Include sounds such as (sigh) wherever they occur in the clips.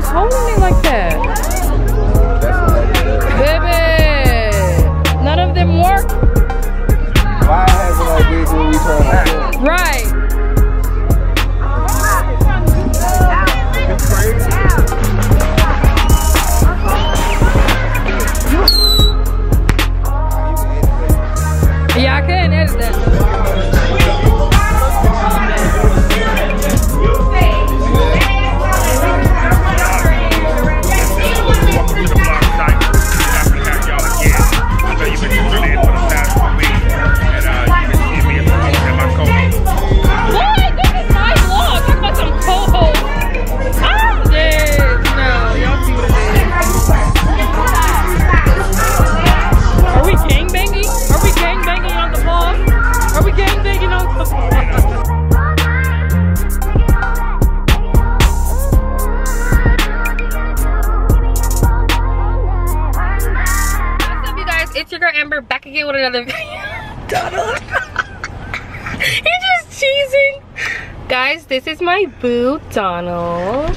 just holding like It's your girl Amber back again with another (laughs) video. (laughs) Donald. He's just cheesing. Guys, this is my boo, Donald.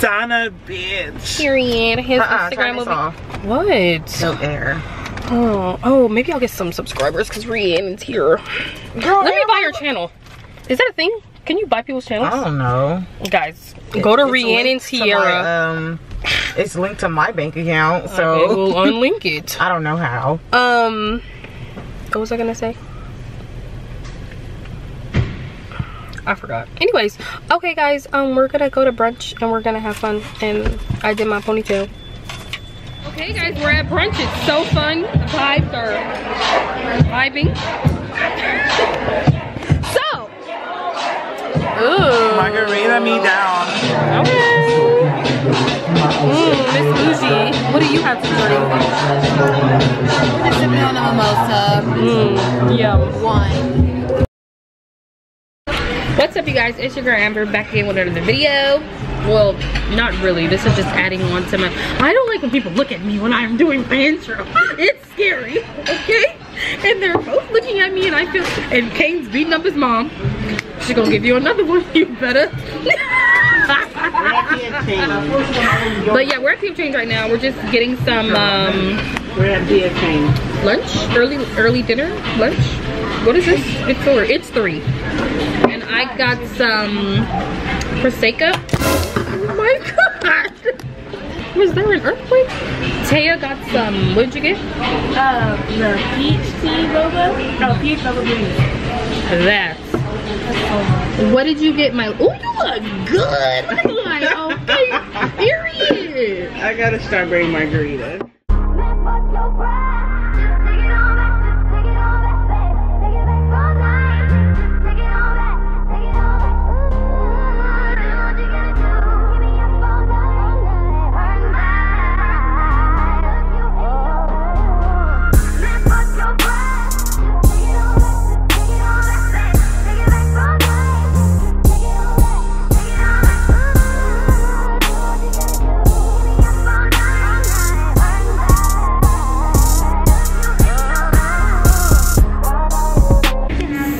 Donna, bitch. Period. His Uh-uh, Instagram turn will be. off. What? No air. Oh, oh, maybe I'll get some subscribers because Rhiannon's here. Girl, Let me buy your channel. Is that a thing? Can you buy people's channels? I don't know. Guys, go to It's Rhiannon linked to my, um, it's linked to my bank account, so Okay, we'll unlink it. (laughs) I don't know how. Um, what was I gonna say? I forgot. Anyways, okay, guys. Um, we're gonna go to brunch and we're gonna have fun. And I did my ponytail. Okay, guys, we're at brunch. It's so fun. The vibes are vibing. (laughs) so, ooh, Margarita me down. Okay. Mmm, Miss Bougie. What do you have to drink? Just sipping on a mimosa. Mmm, yum. Wine. What's up, you guys? It's your girl Amber back again with another video. Well, not really. This is just adding on to my. I don't like when people look at me when I'm doing my intro. (laughs) It's scary, okay? And they're both looking at me, and I feel. And Kane's beating up his mom. She's gonna give you another one. (laughs) You better. (laughs) but yeah, we're at Team Change right now. We're just getting some um, We're at Dia King. lunch, early early dinner, lunch. What is this? It's four. It's three. And I got some prosecco. Oh my god! Was there an earthquake? Taya got some. What did you get? Uh, the peach tea boba. Oh, peach boba green. That. What did you get, my? Oh, you look good. I'm like, okay, (laughs) period. I got a strawberry margarita.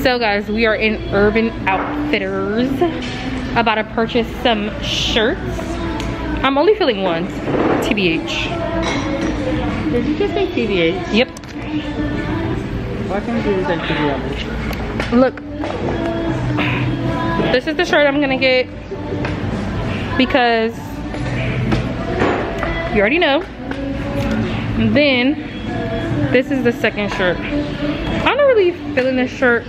So guys, we are in Urban Outfitters. About to purchase some shirts. I'm only feeling one. TBH. Did you just say TBH? Yep. Why can't you say TBH? Look. This is the shirt I'm gonna get because you already know. And then this is the second shirt. I'm not really feeling this shirt.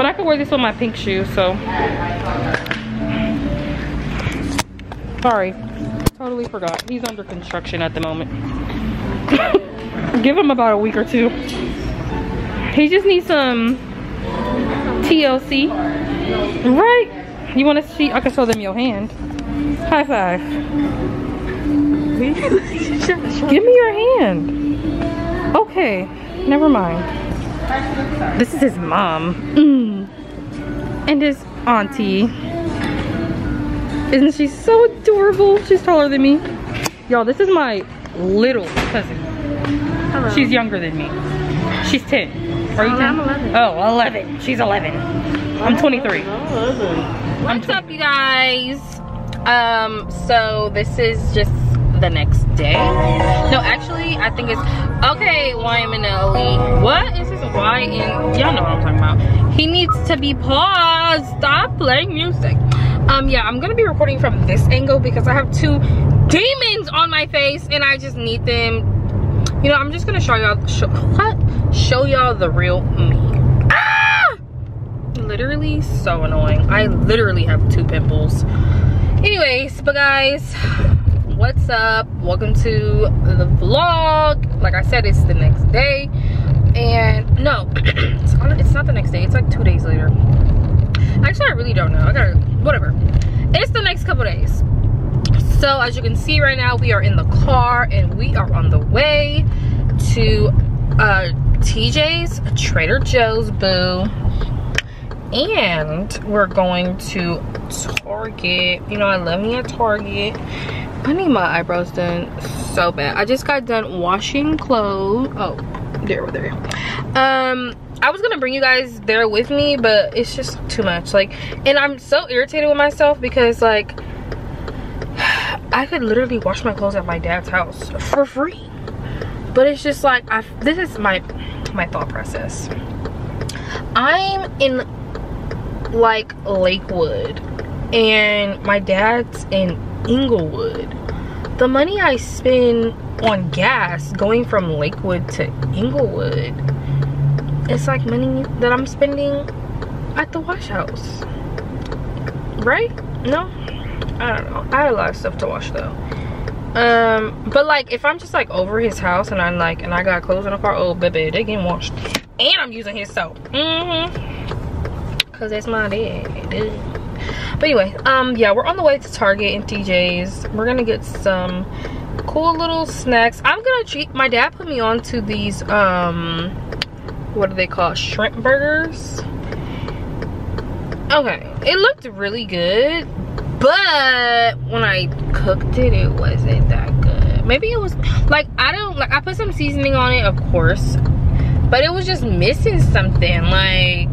But I could wear this with my pink shoes, so. Sorry. Totally forgot. He's under construction at the moment. (laughs) Give him about a week or two. He just needs some TLC. Right? You want to see? I can show them your hand. High five. (laughs) Give me your hand. Okay, never mind. This is his mom. Mm. And his auntie. Isn't she so adorable? She's taller than me. Y'all, this is my little cousin. She's younger than me. She's 10. Are you 10? I'm 11. Oh, 11. She's 11. I'm 23. What's up, you guys? Um, so this is just the next day. No, actually, I think it's okay. YMNLE. What is this Y in? Y'all know what I'm talking about. He needs to be paused. Stop playing music. Um, yeah, I'm gonna be recording from this angle because I have two demons on my face and I just need them. You know, I'm just gonna show y'all. Show, what? Show y'all the real me. Ah! Literally so annoying. I literally have two pimples. Anyways, but guys, what's up? Welcome to the vlog. Like I said, it's the next day. And no, (clears throat) it's, not the next day. It's like two days later. Actually, I really don't know. I gotta, whatever. It's the next couple days. So as you can see right now, we are in the car and we are on the way to uh, TJ's, Trader Joe's, boo. And we're going to Target. You know, I love me at Target. I need my eyebrows done so bad. I just got done washing clothes. Oh, there, there. Um, I was gonna bring you guys there with me, but it's just too much. Like, and I'm so irritated with myself because like, (sighs) I could literally wash my clothes at my dad's house for free. But it's just like, I, this is my, my thought process. I'm in like Lakewood and my dad's in Inglewood. The money I spend on gas going from Lakewood to Inglewood, it's like money that I'm spending at the wash house. Right? No? I don't know. I had a lot of stuff to wash though. Um, but like if I'm just like over his house and I'm like and I got clothes in the car, oh baby, they getting washed. And I'm using his soap. Mm-hmm. Cause that's my dad. But anyway, um, yeah, we're on the way to Target and TJ's. We're gonna get some cool little snacks. I'm gonna treat my dad put me on to these um what do they call shrimp burgers. Okay, it looked really good, but when I cooked it, it wasn't that good. Maybe it was like I don't like I put some seasoning on it, of course, but it was just missing something. Like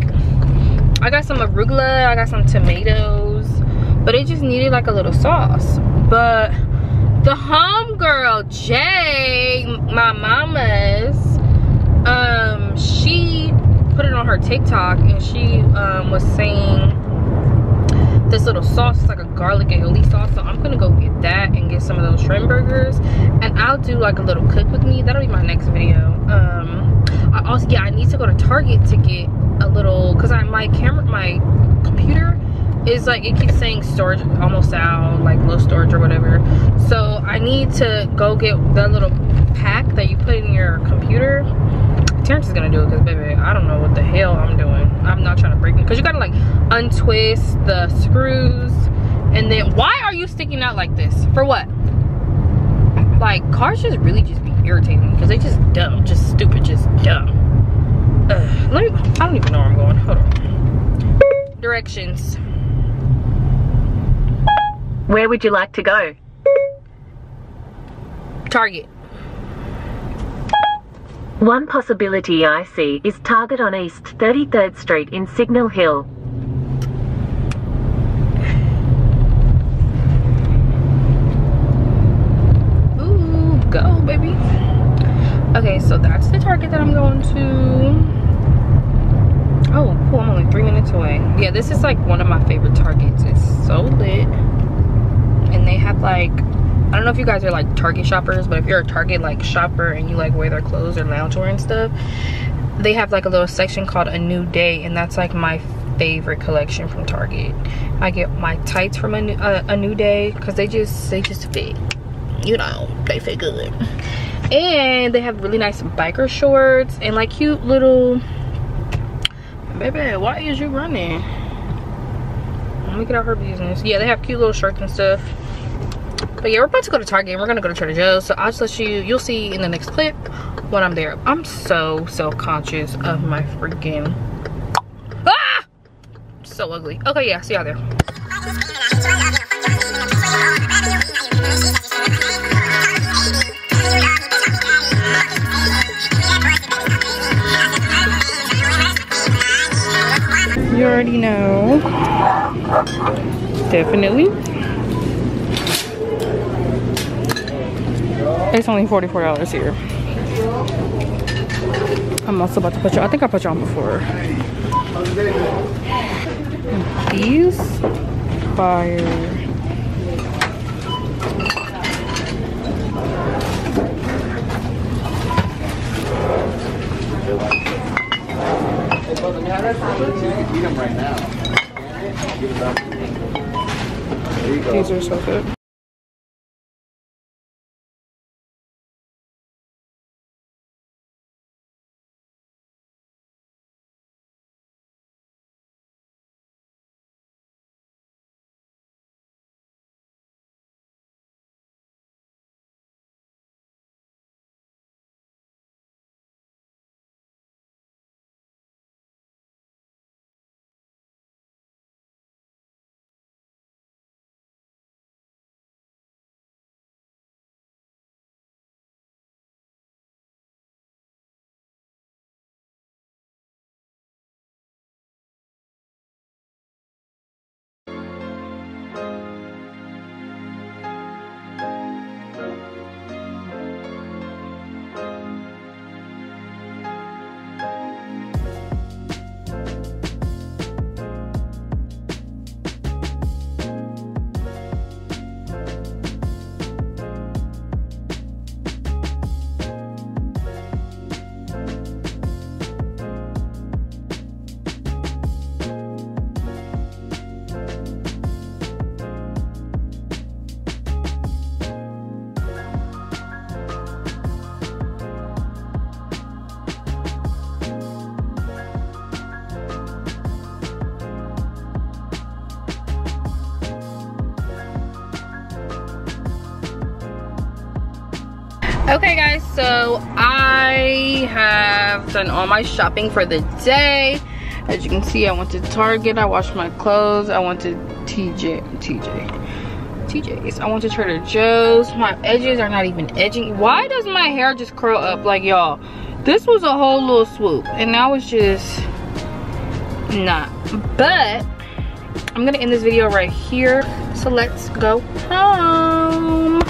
I got some arugula, I got some tomatoes, but it just needed like a little sauce. But the homegirl Jay, my mama's, um, she put it on her TikTok and she um, was saying this little sauce is like a garlic aioli sauce. So I'm gonna go get that and get some of those shrimp burgers. And I'll do like a little cook with me. That'll be my next video. Um, I also, yeah, I need to go to Target to get a little, cause I, my camera, my computer is like, it keeps saying storage almost out, like low storage or whatever. So I need to go get that little pack that you put in your computer. Terrence is gonna do it because baby, I don't know what the hell I'm doing. I'm not trying to break it. Cause you gotta like untwist the screws. And then why are you sticking out like this? For what? Like cars just really just be irritating because they just dumb, just stupid, just dumb. Ugh, let me, I don't even know where I'm going. Hold on. Directions. Where would you like to go? Target. One possibility I see is Target on East 33rd Street in Signal Hill. Ooh, go, baby. Okay, so that's the Target that I'm going to. Oh, cool. I'm only three minutes away. Yeah, this is like one of my favorite Targets. It's so lit. And they have like, I don't know if you guys are like Target shoppers, but if you're a Target like shopper and you like wear their clothes or loungewear and stuff, they have like a little section called A New Day. And that's like my favorite collection from Target. I get my tights from A New, uh, a new Day because they just, they just fit. You know, they fit good. And they have really nice biker shorts and like cute little baby why is you running me get out her business. Yeah they have cute little shirts and stuff. But yeah we're about to go to target and we're gonna go to trader joe's. So i'll just let you you'll see in the next clip when i'm there. I'm so self-conscious of my freaking ah! So ugly. Okay yeah see y'all there You already know. Definitely. It's only $44 here. I'm also about to put you, I think I put you on before. These fire. These are so good. Okay guys so i have done all my shopping for the day. As you can see i went to target i washed my clothes i went to tj tj tj's i went to trader joe's. My edges are not even edging. Why does my hair just curl up like y'all? This was a whole little swoop and now it's just not but i'm gonna end this video right here so let's go home